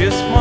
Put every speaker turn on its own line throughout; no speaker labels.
kiss my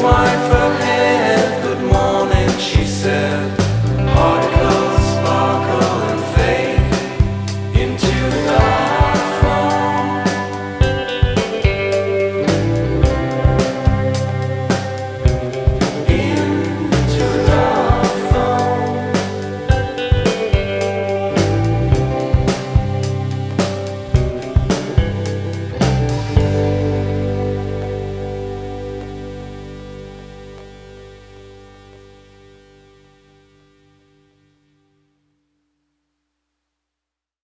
why